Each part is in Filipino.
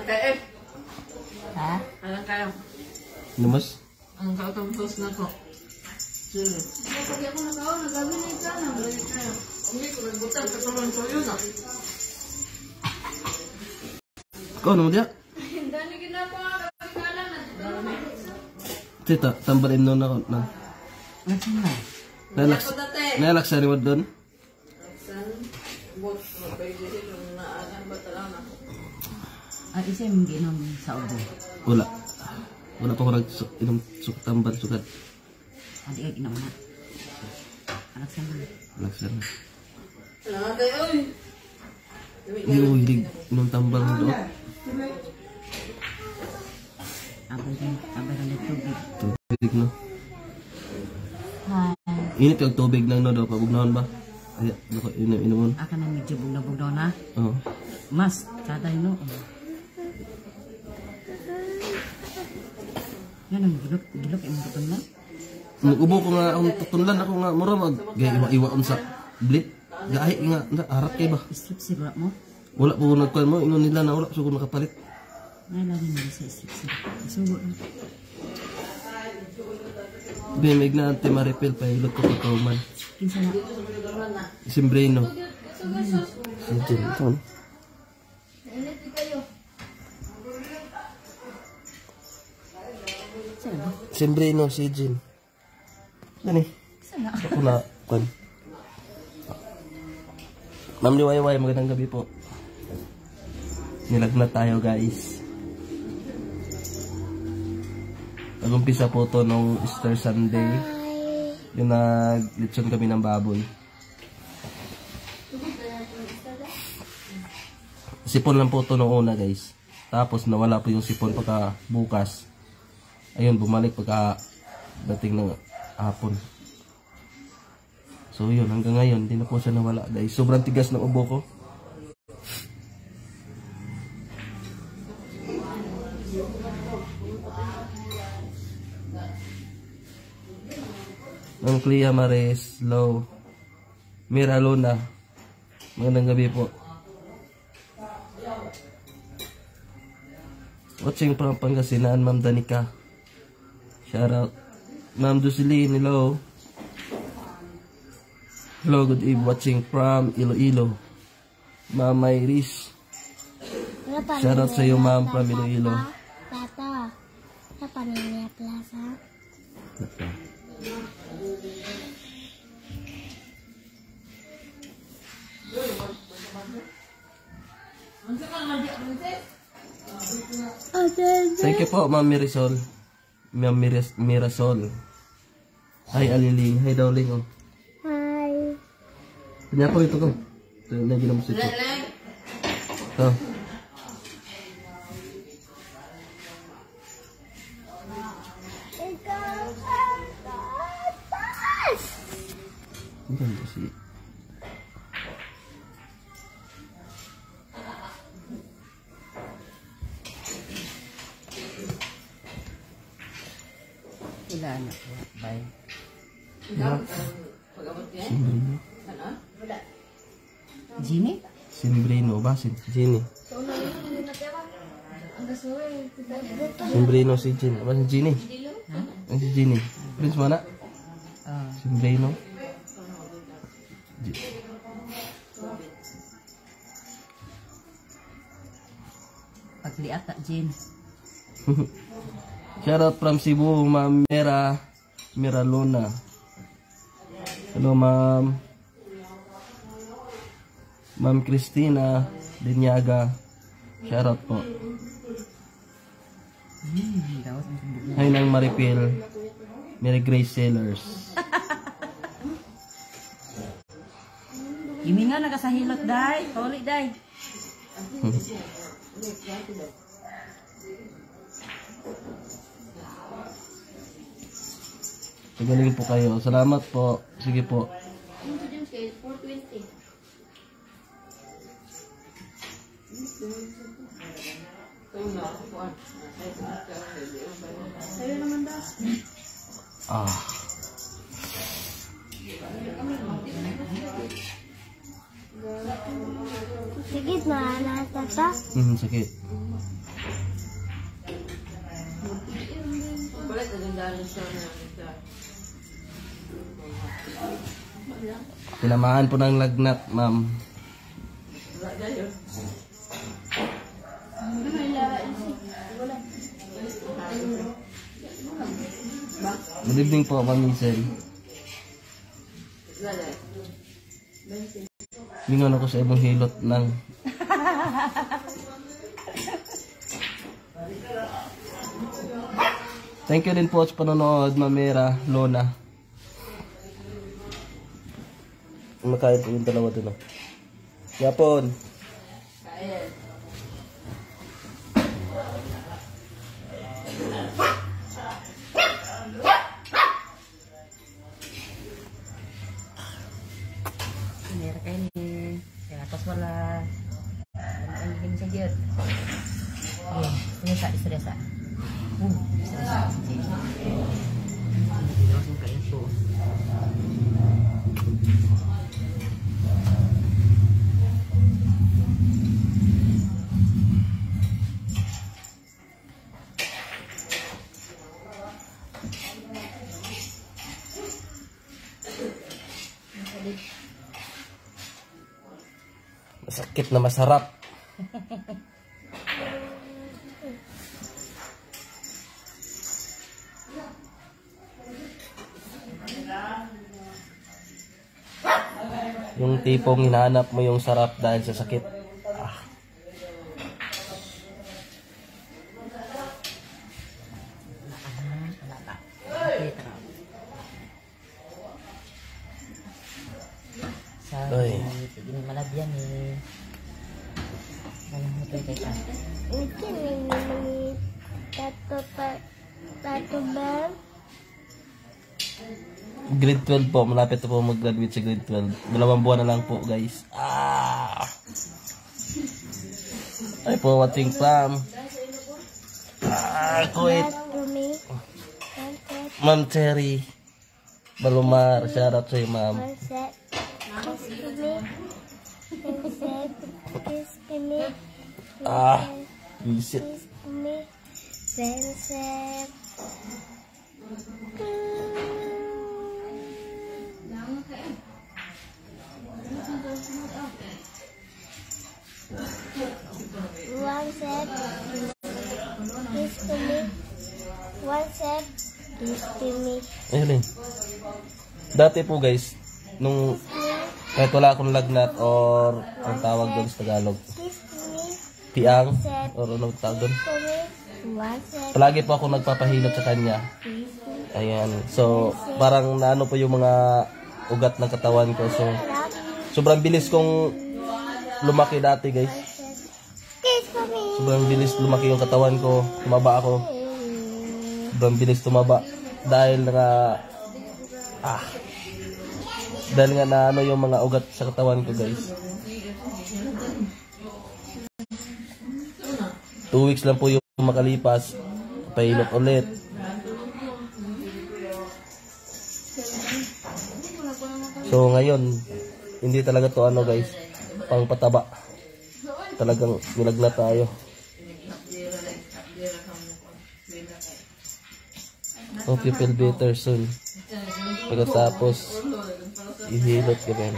F. Ha? Alam kayo. Lumas? Ang kautos na ko. Sino? Pag ako nakaw, nagabilit ka na. Nagabilit kayo. Hindi ko. Katulong ko yun ah. Ikaw naman diya. Dali ginagawa. Kakalan na. Tita, tambalin nun ako. Na. Nasaan na? Relax. Ako dati. Relax sa reward Ah, isa yung ginom sa ubo. Wala. Wala pa ko nag inom suk tambal sukat. Adi ka ginom na. Mga. Relax sa Salamat kayo. Uy. Hindi ko hilig inom tambal mo doon. Abay rin, abay ng tubig. Tubig no. Hi. Init kag tubig lang no daw pabugnahon ba? Ay, ako inom inomon. Aka na medyo bugna-bugna na. Oo. Mas, kaday no. Yan ang gilok, gilok yung butong na. Nagubo ko nga akong tutunlan ako nga mura mag gay iwa-iwaon sa blit. Gahi nga na arat kay ba. Strip siguro mo. Wala po nagkuan mo ingon nila na wala so ko nakapalit. Ngayon lagi mo sa strip siguro. Sugo na. Bimig na ante maripil pa ilot ko kauman. Kinsa na. Simbrino. Si Jen. Ito no? Saan na? Simbrino si Jen. Gani. Saan na? Ako na kuan. Ma'am Liwayway, magandang gabi po. Nilagnat tayo guys. Nag-umpisa po to nung Easter Sunday. Yung nag-litson kami ng baboy. Sipon lang po to nung una guys. Tapos nawala po yung sipon pagka bukas. Ayun, bumalik pagka dating ng hapon. So yun, hanggang ngayon, hindi na po siya nawala guys. Sobrang tigas ng ubo ko. Ang Clea Mares, Low, Mira Luna. Magandang gabi po. Watching from Pangasinan, Ma'am Danica. Shout out. Ma'am Dusilin, hello. Hello, good evening. Watching from Iloilo. Ma'am Iris. Shout out sa iyo, ma'am, from Iloilo. Plaza. Sa Pamilya Plaza. Thank you po, Ma'am Mirisol. Ma'am Miris Mirasol. Hi, Aliling. Hi, Dowling. Oh. Hi. Kanya ko ito ko. Ito, lagi na musik ko. Leleng. Ito. Ba? Si Ginny. Simbrino si Ginny. Apa si Ginny? Ang si Ginny. Prince mana? Ah. Simbrino. Gi- Pagliat at Jin. Shout out from Cebu, Ma'am Mera Mera Luna. Hello, Ma'am. Ma'am Christina Dinyaga. Shout out po. Hi nang Maripil. Mary Grace Sailors. Giminga na ka sa hilot, day. Pauli, day. Pagaling po kayo. Salamat po. Sige po. Sa'yo naman daw. Ah. Sakit na, natata? Hmm, sakit. Balit, po ng lagnat, ma'am. Good evening po, ma'am tayo. Lingon ako sa ibong hilot ng... Thank you din po sa panonood, Mamera, Lona. Makain po yung dalawa dun. Oh. Yapon. Meron Masakit na masarap. yung tipong hinahanap mo yung sarap dahil sa sakit. 12 po, malapit na po mag-graduate sa grade 12. Dalawang buwan na lang po, guys. Ah! Ay po, watching from Ah, set, Ma'am Cherry. Balumar, shout out sa'yo, ma'am. one set. Kiss One set. Kiss to me. One set. Kiss to me. Ayun eh. Dati po guys, nung kahit wala akong lagnat or ang tawag doon sa Tagalog, piang or anong tawag doon. Palagi po ako nagpapahilot sa kanya. Ayan. So, parang naano po yung mga ugat ng katawan ko. So, sobrang bilis kong lumaki dati guys. Sobrang bilis lumaki yung katawan ko. Tumaba ako. Sobrang bilis tumaba. Dahil nga, ah, dahil nga na ano yung mga ugat sa katawan ko guys. Two weeks lang po yung makalipas. Pahilot ulit. So ngayon, hindi talaga to ano guys, pang pataba. Talagang nilagna tayo. Hope you feel better soon. Pagkatapos, ihilot ka rin.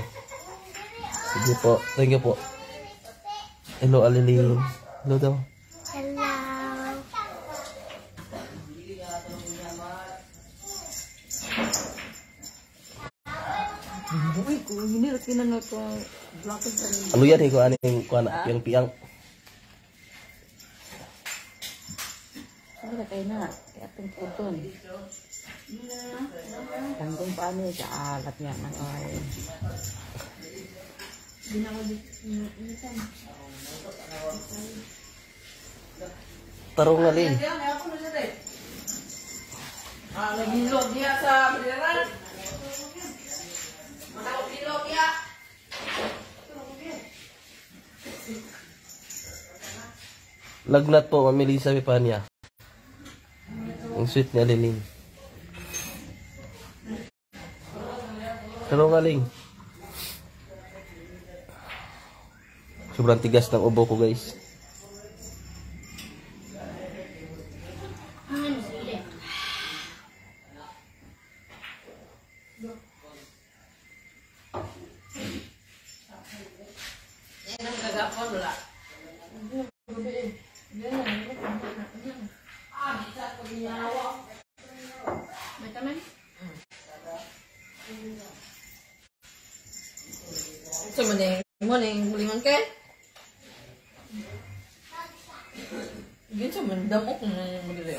Sige po. Thank you po. Hello, Alilin. Hello daw. Hello. Uy, kung hindi na kinangat ko, blakad ka rin. Ano yan eh, kung ano yung, kung ano, yung piang. Ano ka kayo na? Kaya itong puton. Tanggong pa ano sa alat niya. Ang ay. Tarong nga rin. Ah, nagilog niya sa piliran. Lagnat po, Ma'am Melissa Pipanya. Ang sweet ni Alilin. Tarong nga rin. Sobrang tigas ng ubo ko guys. May taman? So, maning, maning, hulingan ka? Yun sa man, damok na magdala.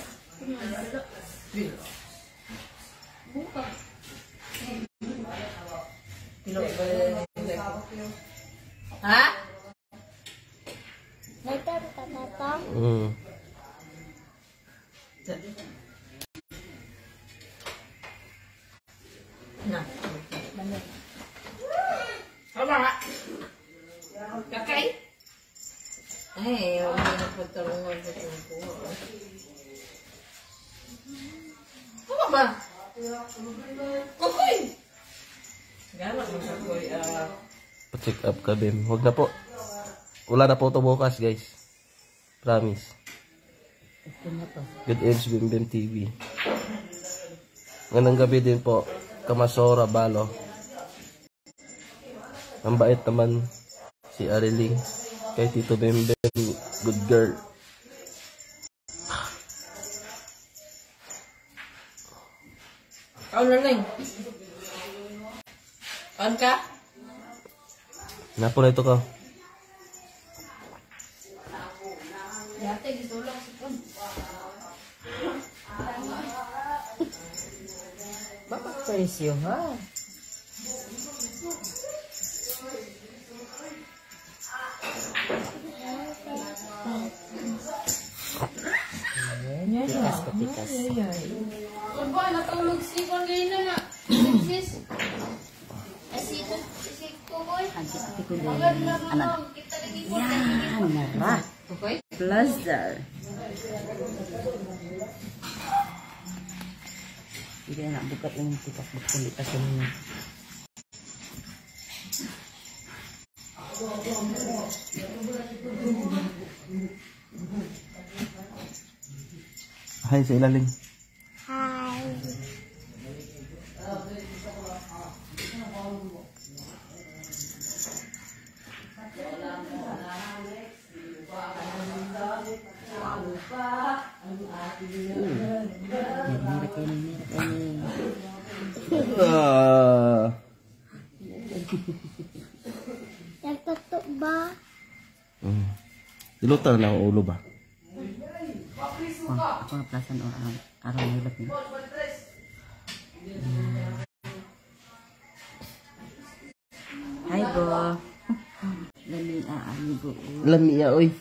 Bila. Buka. Pilo ba Ha? May taro ka na to? Mm. Pa-check up ka, Bem. Huwag na po. Wala na po ito bukas, guys. Promise. Good Age Bim Bim TV. Ngayong gabi din po, Kamasora Balo. Ang bait naman si Ariling. Kay Tito Bim Bim, good girl. On lang. On ka? Napo na ito ka. Bakit presyo ha? Tikas ko tikas. Aba, natulog si Corlina na. Sis. Asi ko din. Anak. Yan. Okay? Plaster. Hindi na bukat lang yung tikas. Bukat yung tikas yung Hi sa ilalim. Dilutan na ulo ba? Oh, ako nga plasan o araw. Araw na hilot niya. Hi, bo. Ah. Lami ya, oy.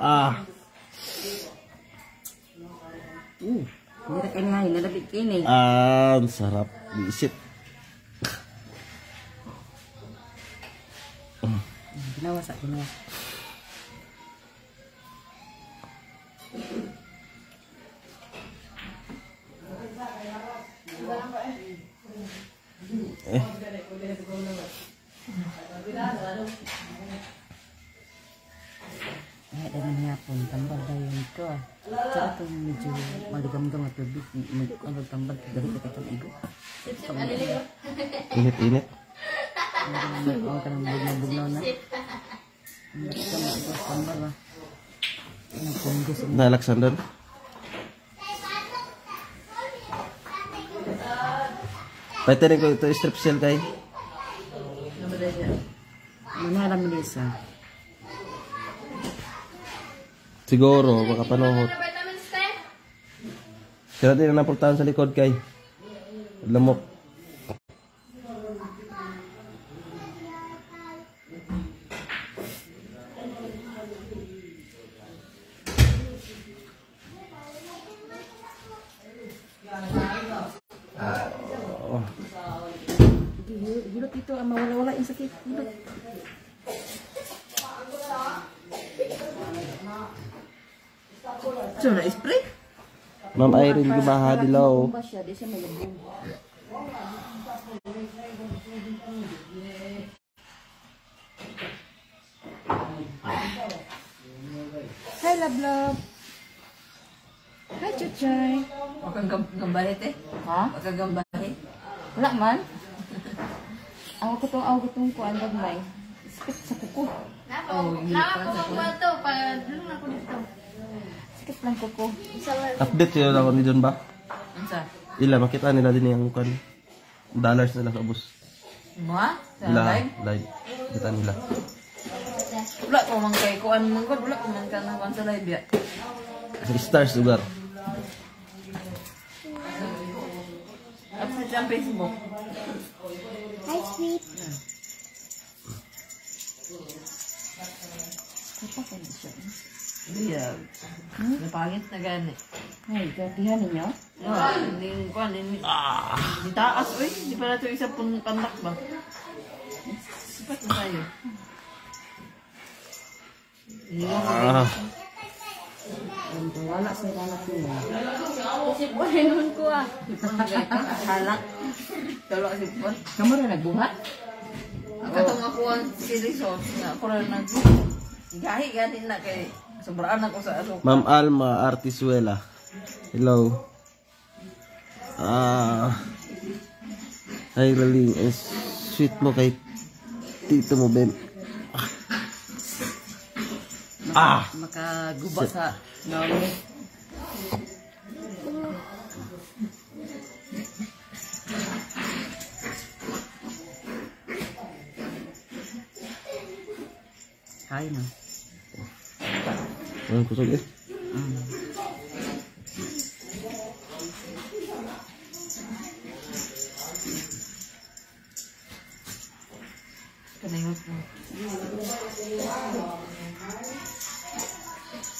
Ah. Uh, meron kayo nga, nalabit kayo ni. Ah, sarap. Bisit. Ginawa sa ginawa. Na Alexander. Pwede rin ko ito strip sell kay. Manala mo Lisa. Siguro, makapanuhot. Sila din ang naportahan sa likod kay. Lamok. Hilot ito, ang mawala-wala yung sakit. Hilot. So, na-spray? Ma'am Irene Gumaha Dilaw. Ba siya, di siya malubog. Hi, love love. Hi, Chuchay. Huwag kang gam- gambalit eh. Ha? Huwag kang gambalit. Wala man. Ang ko tong ang ko tong kuan gagmay. Sakit sa kuko. Oh, Nako ko ba to? Pa, ano ako dito? Sakit lang kuko. Update sila ako ni John ba? Ansa? Ila, makita nila din yung kan dollars nila sa bus. Mo ha? Sa Ila, live? live. Kita nila. Wala ko man kay kuan man gud wala ko man ka na kuan sa live ya. Sa stars lugar. Sa siyang Facebook. Hi, sweet. Kuko ka na siya. Biyag. Napangit na gani. Ay, gatihan ninyo? No, hindi kuan hindi. Di taas oy, di pa nato isa pun pandak ba? Sipat na tayo. Ah, Ang wala sa lalak niya. Sipunin ko ah. Halak. Talo si Pon. Kamu rin nagbuhat? Katong ako ang silisot na ako rin nag... Gahi gani na kay sobraan ako sa ano. Ma'am Alma Artisuela. Hello. Ah. Hi, Laling. Ang sweet mo kay tito mo, Ben. Ah! Makaguba sa nauli. Hay na. Ang kusog eh.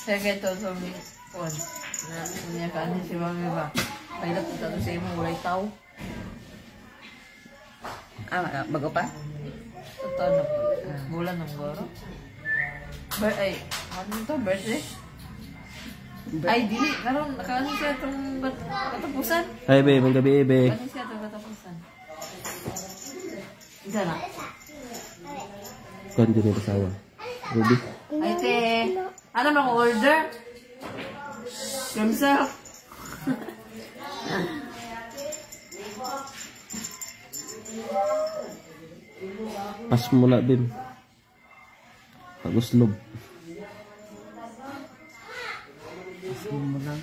Kaya kaya to sa mi Pon. Na niya ka ani si Mami ba? Pailat ko tato sa imo walay tao. Ah, bago pa? Totoo na po. Bulan ng goro. Ber ay, ano to? Birthday? Ay, dili. Karon, nakaano siya itong katapusan? Hi, be. Mga gabi, be. Ano siya itong katapusan? Isa na. Kuhan din yung kasawa. Ruby. Ay, te. Ano na order? Himself. Pas mo na, Bim. Paguslob. Sige mo lang.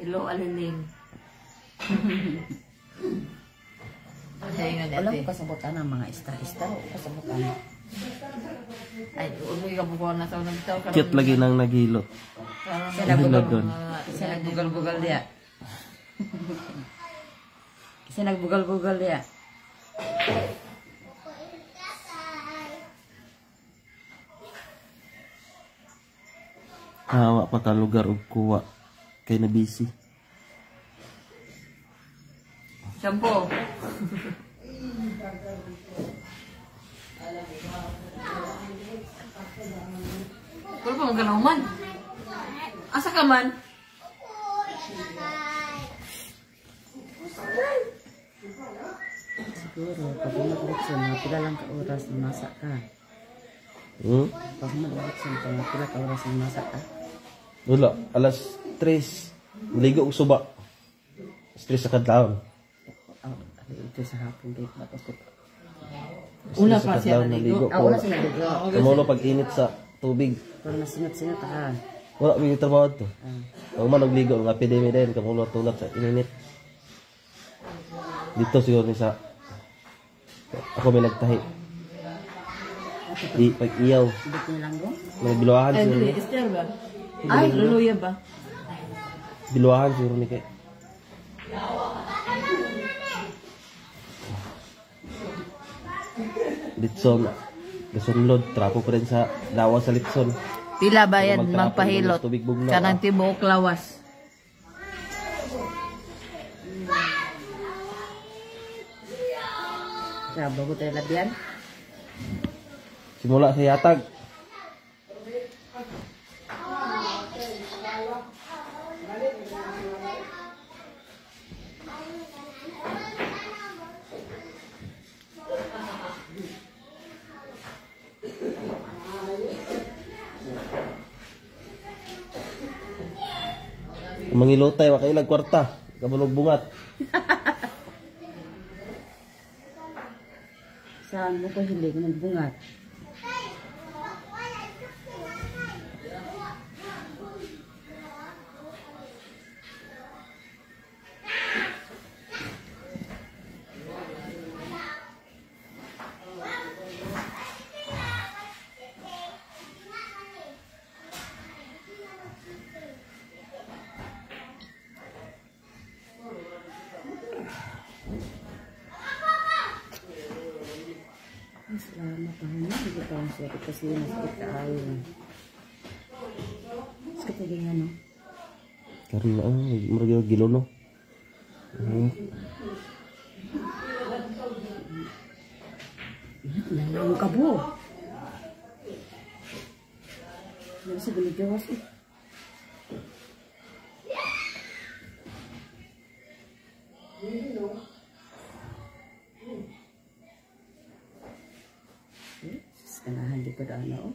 Hello, aliling. Ay, nga Wala dati. ko kasabutan ng mga ista-ista. o Kasabutan. Ay, uloy ka bukuha na sa unang bitaw. Cute lagi nang naghilot. Siya Ang nagbugal, hilagon. siya nagbugal-bugal diya. Siya nagbugal-bugal diya. Hawa pa ka lugar ug kuwa. Kay na Shampoo. Pero pa man. Asa ka man? Siguro, pag umabot mga pila lang ka oras na masak ka. Hmm? Pag umabot siya, mga pila ka oras na ka. Wala. Alas 3. Ligo og suba. Stress sa kadlawon. Oh, ito sa hapon tapos ko. Una pa siya naligo. Ah, una siya naligo. Kamulo pag init sa tubig. Pero nasingat-singat ka. Wala may trabaho to. Ah, Pag man og ligo, ng epidemya din, kamulo tulad sa ininit. Dito siguro ni sa ako may nagtahi. I, pag iyaw, go. may biluahan Ay, siguro ni. Esther ba? Ay, luluya ba? Biluahan siguro ni kay. Litson, gasunlod, trapo pa rin sa dawa sa Litson. Pila bayad Magtapon magpahilot. Kanang tibuok lawas. Sa bago tayo labian. Simula sa yatag. Mangilotay, makailag kwarta. Kabulog bungat. Saan mo ko hindi ko nagbungat? Siya kasi nasakit ka ayaw. Sakit na ganyan, no? Karena ah, murag gilo no. Hmm. Nalayo ka po. Ano sa gulig gawas eh. Eh, Kanahan di ko daan na oh.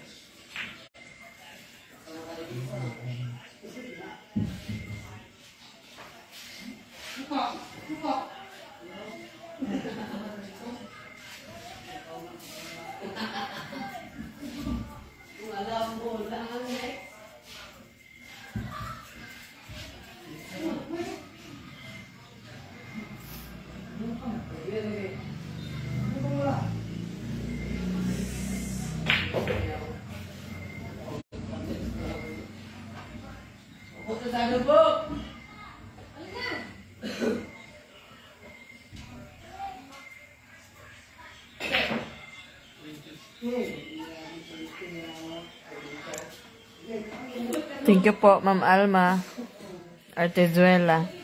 Pagkawas mo to. Thank you po, Ma'am Alma. Artezuela.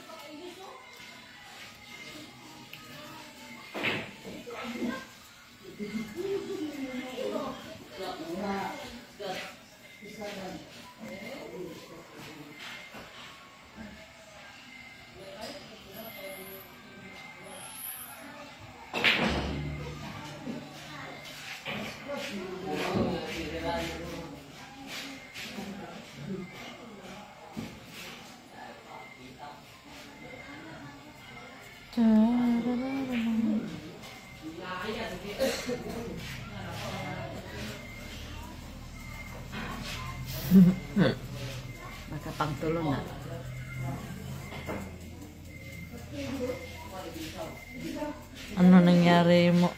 Ano nangyari mo?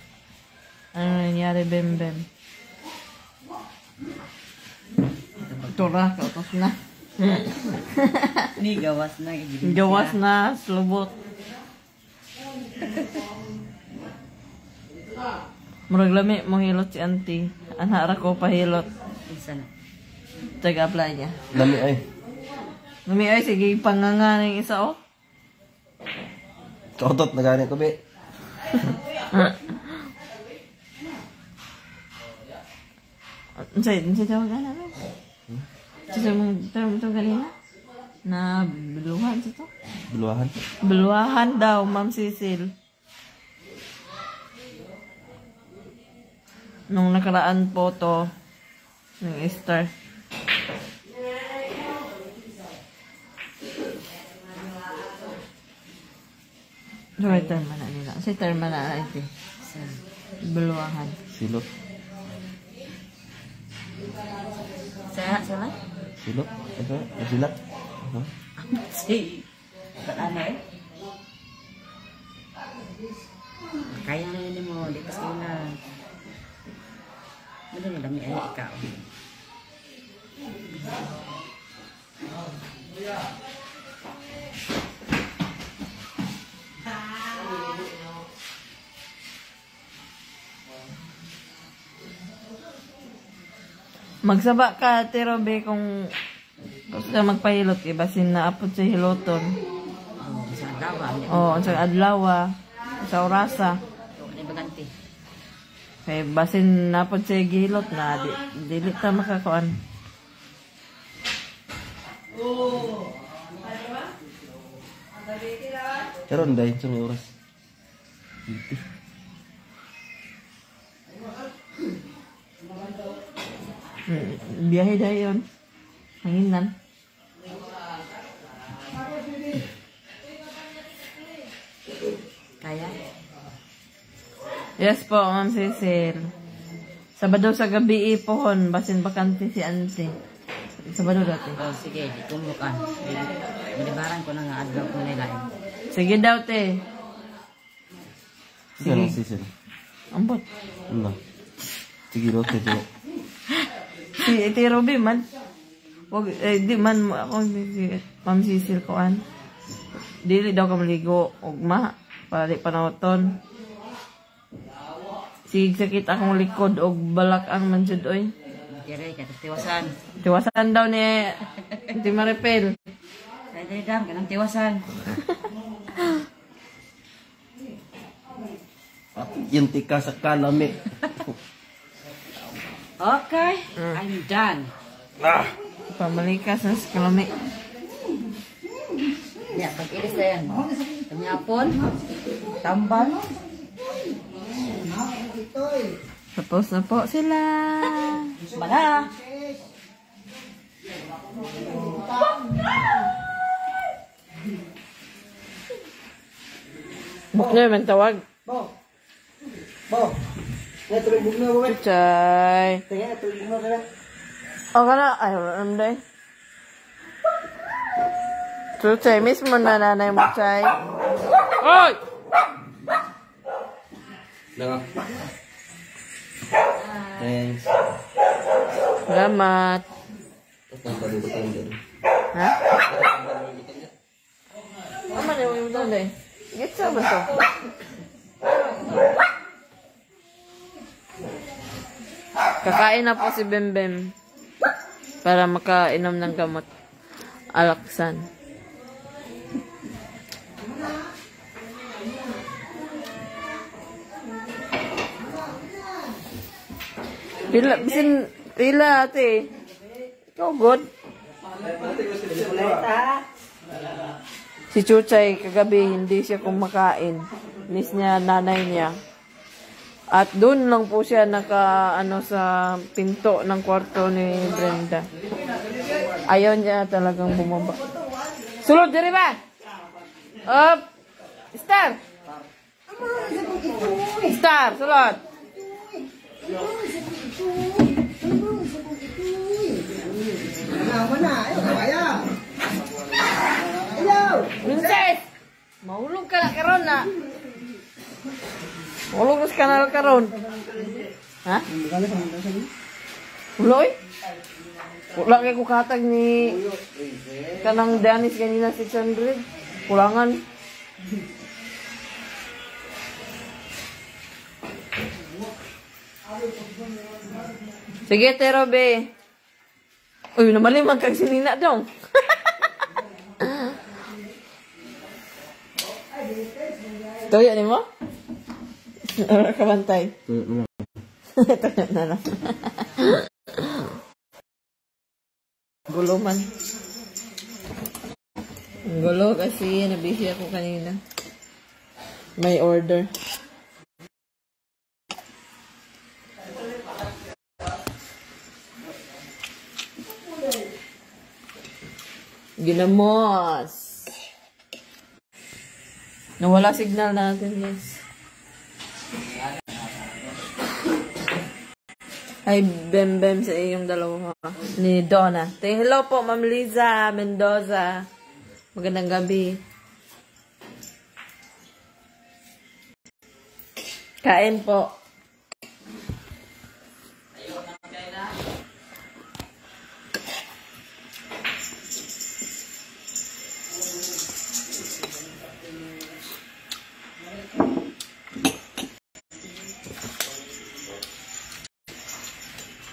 Ano nangyari, Bem Bem? Tura, kautos na. Ni gawas na. Gawas na, slubot. Murag lami mo hilot si auntie. Anak ra ko pahilot. Isa na. Taga playa. Lami ay. Lami ay sige panganga ng isa oh. Kautot na gani ko be. Unsay unsay tawag ana? Sa mong term to ganina? Na beluhan to? Buluahan. Beluahan daw, Ma'am Cecil. Nung nakaraan po to, ng Easter. Kasi term na na ito. Isa. Beluahan. Silot. Sa sa lang? Silot. Ito, silat. Ano? Si. Ano eh? Kaya na yun mo. Di pa sila. Ano na dami ay ikaw. Magsaba ka, Tero B, kung gusto magpahilot, eh, basin na apod sa hiloton. Sa dawa. O, oh, sa adlawa, sa orasa. So, ano bagante? Kay basin na apod sa gihilot na, di, dili ta makakuan. Ang dahil sa oras. Mm, Biyahe dahil yun. Hanginan. Kaya? Yes po, Ma'am Cecil. Sabado sa gabi ipohon, basin bakante si Auntie. Sabado dati. Oh, sige, itumo ka. Malibaran ko na nga adlaw ko nila. Sige daw, te. Sige. Sisil? Ambot. Ano? Sige, lote po. Si Iti Ruby man. Wag, eh, di man mo ako si, si Ma'am Cecil ko an. Dili daw ka maligo. Ugma. Pali panauton. Sige sakit akong likod og balak ang manjud oy. Kere, kaya tiwasan. Tiwasan daw ni Iti Maripel. Dali dam, kanang tiwasan. Yung tika sa kalami. Okay, I'm done. Pamalikas na sa kalami. Ya, pag-ilis na yan. Kanyapon, tambal. Tapos na po sila. Bala! Buk na man tawag. Bo. Bo. Nga tuloy bugna mo ba? Chuchay. Tingnan tuloy bugna ka na. O ka na. Ay, ano day? Chuchay, miss mo na nanay mo, Chay. Oy! Nga. Thanks. Salamat. Tapos ang palibutan dyan. Ha? Ano na yung doon day? Gitsa ba to? Kakain na po si Bembem para makainom ng gamot. Alaksan. Pila, bisin, pila ate. Ikaw good? Si Chuchay kagabi hindi siya kumakain. Miss niya nanay niya. At doon lang po siya naka ano sa pinto ng kwarto ni Brenda. Ayaw niya talagang bumaba. Sulod diri ba? Up. Star. Star, sulod. Princess! Mahulog ka na karon na. Mahulog ka na karon. Ha? Uloy? Wala kay kukatag ni kanang Danis kanina 600. Kulangan. Sige, Tero, be. Uy, namalimang kag sinina dong. Tuyo ni mo? Ano ka bantay? Mm, Tuyo na lang. Gulo man. Gulo kasi nabisi ako kanina. May order. Ginamos. Nawala signal natin, guys. Ay, bem-bem sa iyong dalawa. Ni Donna. Say hello po, Ma'am Liza Mendoza. Magandang gabi. Kain po.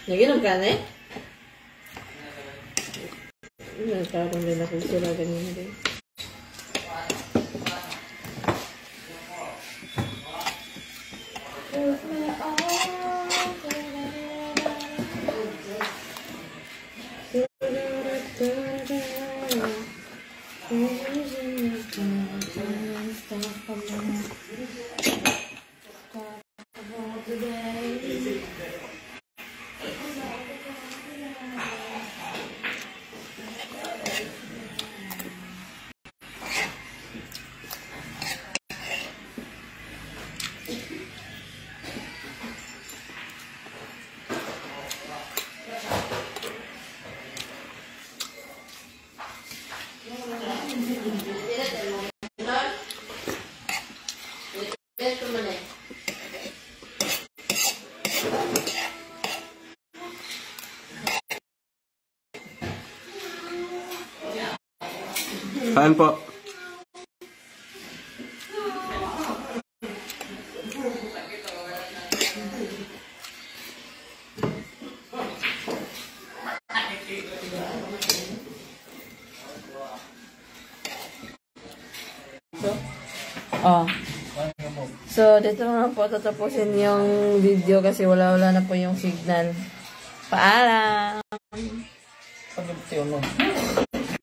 여기는 까네? 이거 까는데 나 고소라고 했는데 Oh, Kain po. Oh. So, dito na po tatapusin yung video kasi wala-wala na po yung signal. Paalam!